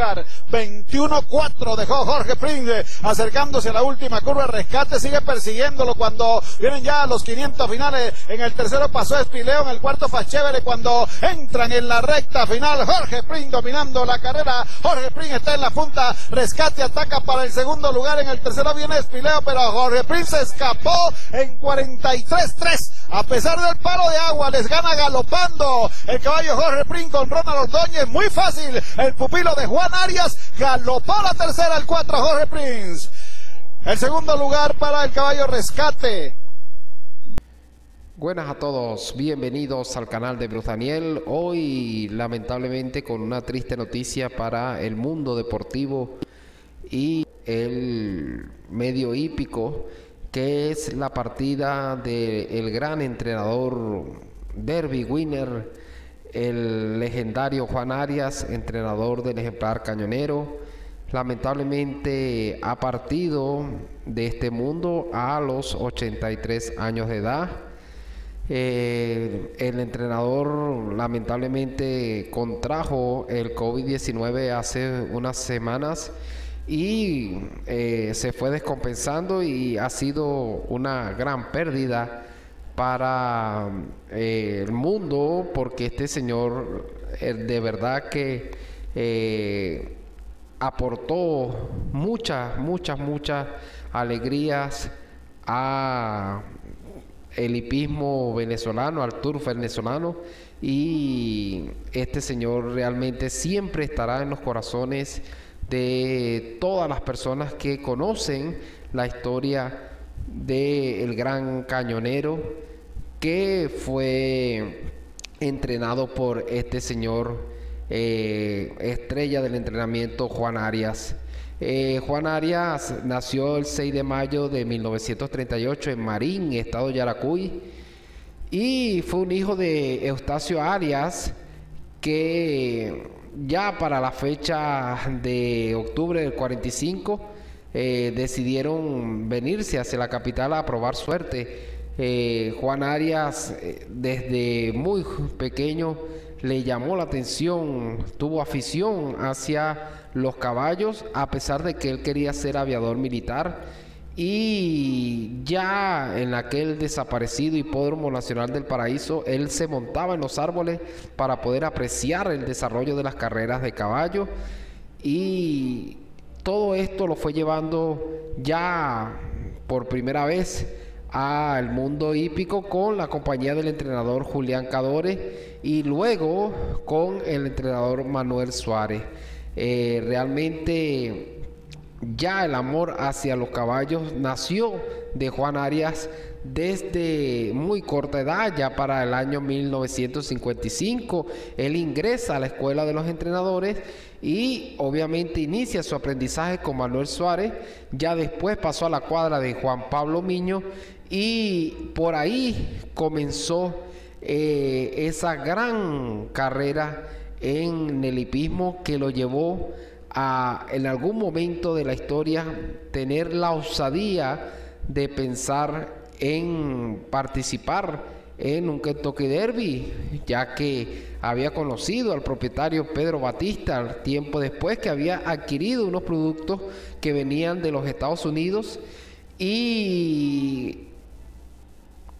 entrar. 21-4 dejó Jorge Prince acercándose a la última curva. Rescate sigue persiguiéndolo cuando vienen ya los 500 finales. En el tercero pasó Espileo, en el cuarto Fachevere cuando entran en la recta final. Jorge Prince dominando la carrera. Jorge Prince está en la punta. Rescate ataca para el segundo lugar. En el tercero viene Espileo, pero Jorge Prince escapó en 43-3. A pesar del paro de agua, les gana galopando el caballo Jorge Prince con Ronald Ordóñez. Muy fácil. El pupilo de Juan Arias galopó la tercera, el 4 Jorge Prince. El segundo lugar para el caballo Rescate. Buenas a todos, bienvenidos al canal de Bruce Daniel. Hoy lamentablemente con una triste noticia para el mundo deportivo y el medio hípico, que es la partida del gran entrenador Derby Winner, el legendario Juan Arias, entrenador del ejemplar cañonero. Lamentablemente ha partido de este mundo a los 83 años de edad. Eh, el entrenador lamentablemente contrajo el COVID-19 hace unas semanas y eh, se fue descompensando y ha sido una gran pérdida para eh, el mundo porque este señor de verdad que aportó muchas, muchas, muchas alegrías a el hipismo venezolano, al tour venezolano y este señor realmente siempre estará en los corazones de todas las personas que conocen la historia del gran cañonero que fue entrenado por este señor eh, estrella del entrenamiento Juan Arias. Eh, Juan Arias nació el 6 de mayo de 1938 en Marín, estado Yaracuy, y fue un hijo de Eustacio Arias que ya para la fecha de octubre del 45 eh, decidieron venirse hacia la capital a probar suerte. Eh, Juan Arias desde muy pequeño le llamó la atención, tuvo afición hacia los caballos, a pesar de que él quería ser aviador militar. Y ya en aquel desaparecido hipódromo nacional del paraíso, él se montaba en los árboles para poder apreciar el desarrollo de las carreras de caballo. Y todo esto lo fue llevando ya por primera vez al mundo hípico con la compañía del entrenador Julián Cadore y luego con el entrenador Manuel Suárez. Eh, realmente ya el amor hacia los caballos nació de Juan Arias desde muy corta edad, ya para el año 1955. Él ingresa a la escuela de los entrenadores y obviamente inicia su aprendizaje con Manuel Suárez. Ya después pasó a la cuadra de Juan Pablo Miño y por ahí comenzó eh, esa gran carrera en el hipismo que lo llevó a en algún momento de la historia tener la osadía de pensar en participar en un Kentucky Derby, ya que había conocido al propietario Pedro Batista tiempo después que había adquirido unos productos que venían de los Estados Unidos y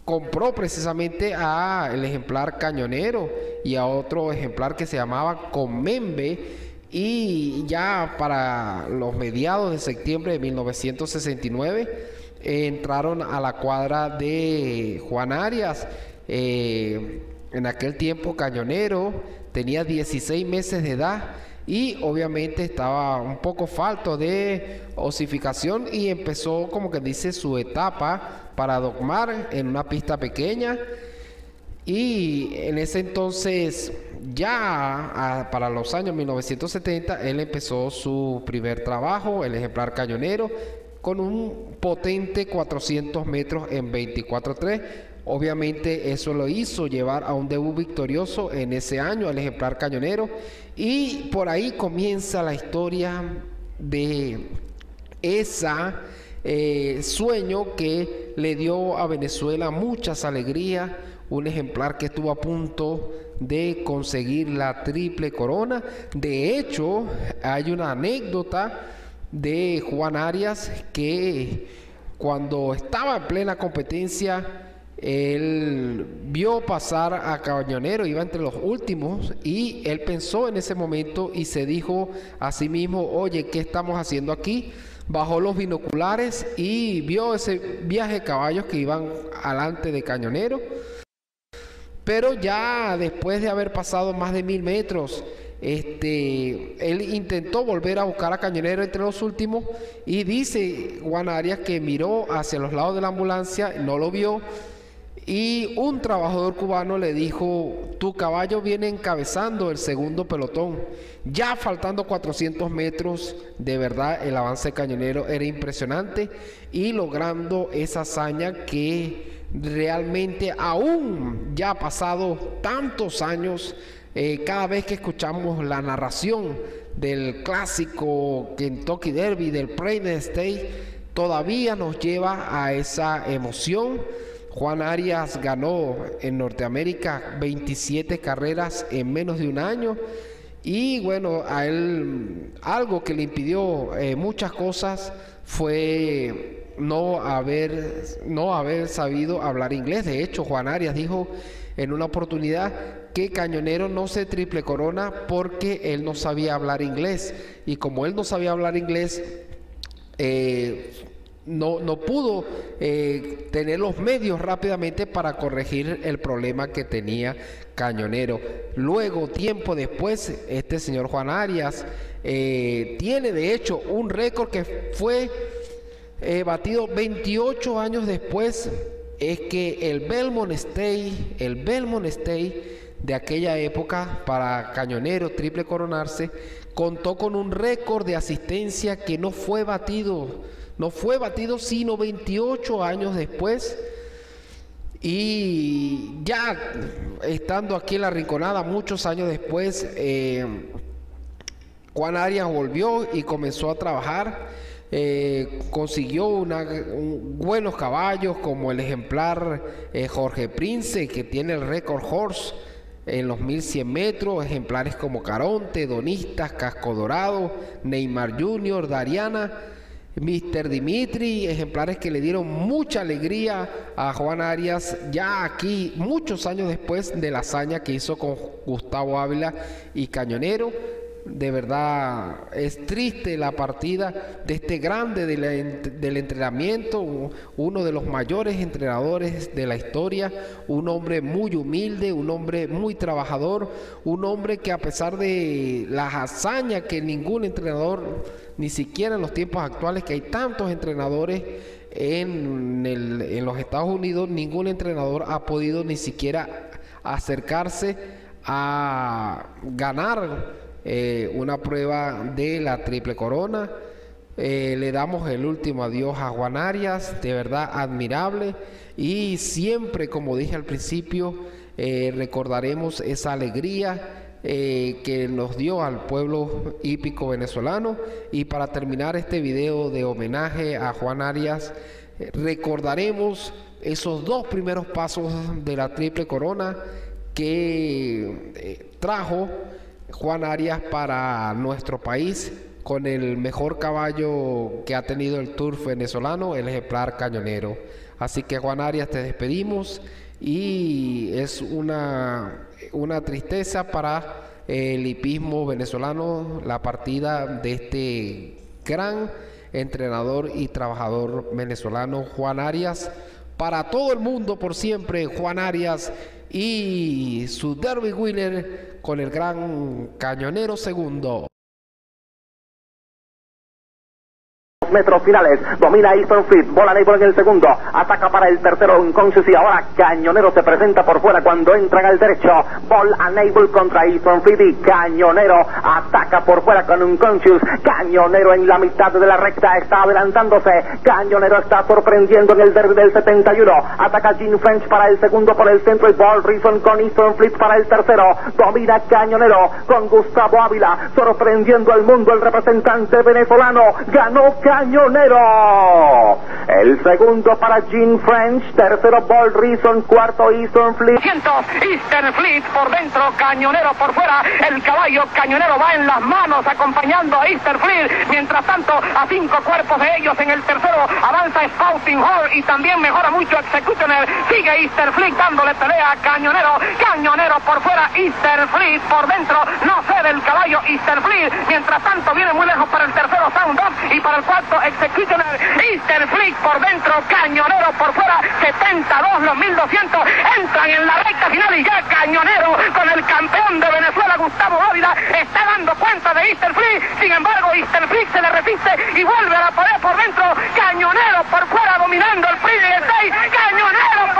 compró precisamente a el ejemplar cañonero y a otro ejemplar que se llamaba Comembe y ya para los mediados de septiembre de 1969 entraron a la cuadra de Juan Arias eh, en aquel tiempo cañonero tenía 16 meses de edad y obviamente estaba un poco falto de osificación y empezó como que dice su etapa para dogmar en una pista pequeña. Y en ese entonces ya para los años 1970 él empezó su primer trabajo, el ejemplar cañonero, con un potente 400 metros en 24.3 Obviamente eso lo hizo llevar a un debut victorioso en ese año al ejemplar cañonero. Y por ahí comienza la historia de esa eh, sueño que le dio a Venezuela muchas alegrías, un ejemplar que estuvo a punto de conseguir la triple corona. De hecho, hay una anécdota de Juan Arias que cuando estaba en plena competencia, él vio pasar a Cañonero, iba entre los últimos, y él pensó en ese momento y se dijo a sí mismo, oye, ¿qué estamos haciendo aquí? Bajó los binoculares y vio ese viaje de caballos que iban alante de Cañonero. Pero ya después de haber pasado más de mil metros, este, él intentó volver a buscar a Cañonero entre los últimos y dice Juan Arias que miró hacia los lados de la ambulancia, no lo vio y un trabajador cubano le dijo, tu caballo viene encabezando el segundo pelotón. Ya faltando 400 metros, de verdad el avance cañonero era impresionante y logrando esa hazaña que realmente aún ya ha pasado tantos años, eh, cada vez que escuchamos la narración del clásico Kentucky Derby, del Plain State, todavía nos lleva a esa emoción Juan Arias ganó en Norteamérica 27 carreras en menos de un año y bueno, a él algo que le impidió eh, muchas cosas fue no haber, no haber sabido hablar inglés. De hecho, Juan Arias dijo en una oportunidad que Cañonero no se triple corona porque él no sabía hablar inglés. Y como él no sabía hablar inglés, eh, no, no pudo eh, tener los medios rápidamente para corregir el problema que tenía Cañonero. Luego, tiempo después, este señor Juan Arias eh, tiene de hecho un récord que fue eh, batido 28 años después. Es que el Belmont State, el Belmont State de aquella época para Cañonero triple coronarse, contó con un récord de asistencia que no fue batido no fue batido sino 28 años después. Y ya estando aquí en la Rinconada, muchos años después, eh, Juan Arias volvió y comenzó a trabajar. Eh, consiguió buenos caballos como el ejemplar eh, Jorge Prince, que tiene el récord horse en los 1100 metros, ejemplares como Caronte, Donistas, Casco Dorado, Neymar Junior, Dariana. Mr. Dimitri, ejemplares que le dieron mucha alegría a Juan Arias ya aquí, muchos años después de la hazaña que hizo con Gustavo Ávila y Cañonero. De verdad es triste la partida de este grande del, entrenamiento, uno de los mayores entrenadores de la historia, un hombre muy humilde, un hombre muy trabajador, un hombre que a pesar de las hazañas que ningún entrenador, ni siquiera en los tiempos actuales, que hay tantos entrenadores en, en los Estados Unidos, ningún entrenador ha podido ni siquiera acercarse a ganar eh, una prueba de la triple corona. Eh, le damos el último adiós a Juan Arias, de verdad admirable. Y siempre, como dije al principio, eh, recordaremos esa alegría que nos dio al pueblo hípico venezolano. Y para terminar este video de homenaje a Juan Arias, recordaremos esos dos primeros pasos de la triple corona que trajo Juan Arias para nuestro país con el mejor caballo que ha tenido el Tour venezolano, el ejemplar cañonero. Así que Juan Arias te despedimos y es una, una tristeza para el hipismo venezolano la partida de este gran entrenador y trabajador venezolano Juan Arias. Para todo el mundo por siempre, Juan Arias y su derby winner con el gran cañonero segundo. Metros finales. Domina Easton Fleet. Bola Nable en el segundo. Ataca para el tercero Unconscious y ahora Cañonero se presenta por fuera cuando entra al derecho. Ball Nable contra Easton Fleet y Cañonero ataca por fuera con Unconscious. Cañonero en la mitad de la recta está adelantándose. Cañonero está sorprendiendo en el derby del 71. Ataca Gene French para el segundo por el centro y Ball Reason con Easton Fleet para el tercero. Domina Cañonero con Gustavo Ávila sorprendiendo al mundo el representante venezolano. Ganó Cañonero. Cañonero. El segundo para Gene French. Tercero Ball Reason. Cuarto Eastern Fleet. Eastern Fleet por dentro, cañonero por fuera. El caballo cañonero va en las manos acompañando a Eastern Fleet. Mientras tanto, a cinco cuerpos de ellos en el tercero avanza Spouting Hall y también mejora mucho Executioner. Sigue Eastern Fleet dándole pelea a cañonero. Cañonero por fuera, Eastern Fleet por dentro. No cede el caballo Eastern Fleet. Mientras tanto, viene muy lejos para el tercero Sound para el cuarto Executioner. Fleet por dentro, cañonero por fuera. 72 los 1200 entran en la recta final y ya cañonero con el campeón de Venezuela, Gustavo Ávila, está dando cuenta de Fleet. Sin embargo, Fleet se le resiste y vuelve a la pared por dentro. Cañonero por fuera dominando el Free 6. Cañonero